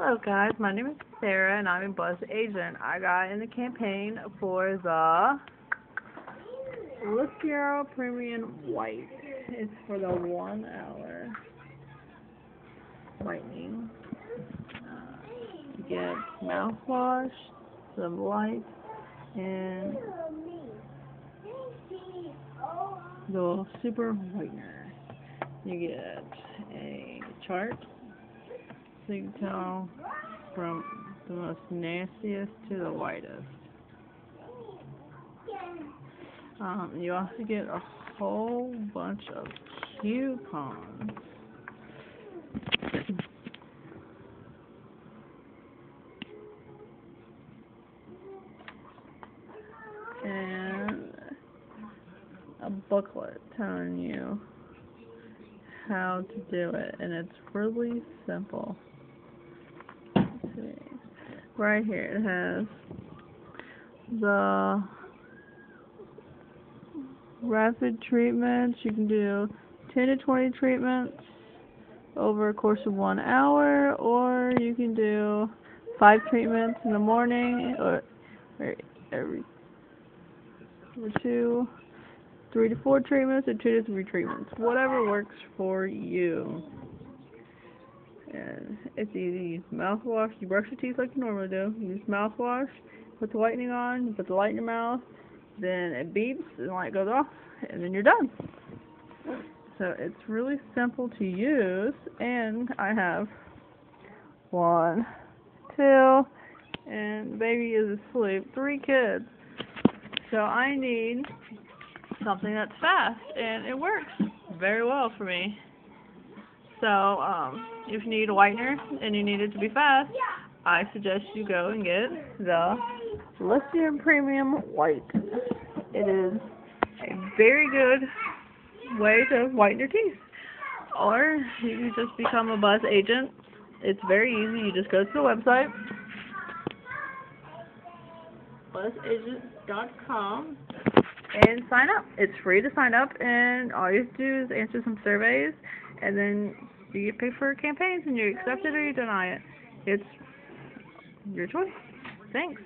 Hello guys, my name is Sarah and I'm a buzz agent. I got in the campaign for the Luster Premium White. It's for the one hour whitening. Uh, you get mouthwash, some light, and the super whitener. You get a chart can tell from the most nastiest to the whitest. Um, you also get a whole bunch of coupons. and a booklet telling you how to do it, and it's really simple. Right here it has the rapid treatments. You can do 10 to 20 treatments over a course of one hour, or you can do five treatments in the morning, or, or every or two, three to four treatments, or two to three treatments. Whatever works for you. And it's easy. You use mouthwash. You brush your teeth like you normally do. You use mouthwash. Put the whitening on. You put the light in your mouth. Then it beeps and the light goes off. And then you're done. So it's really simple to use. And I have one, two, and the baby is asleep. Three kids. So I need something that's fast. And it works very well for me. So, um, if you need a whitener and you need it to be fast, I suggest you go and get the Listerine Premium White. It is a very good way to whiten your teeth. Or you can just become a buzz agent. It's very easy. You just go to the website, buzzagent.com, and sign up. It's free to sign up, and all you have to do is answer some surveys, and then you get paid for campaigns, and you accept it or you deny it. It's your choice. Thanks.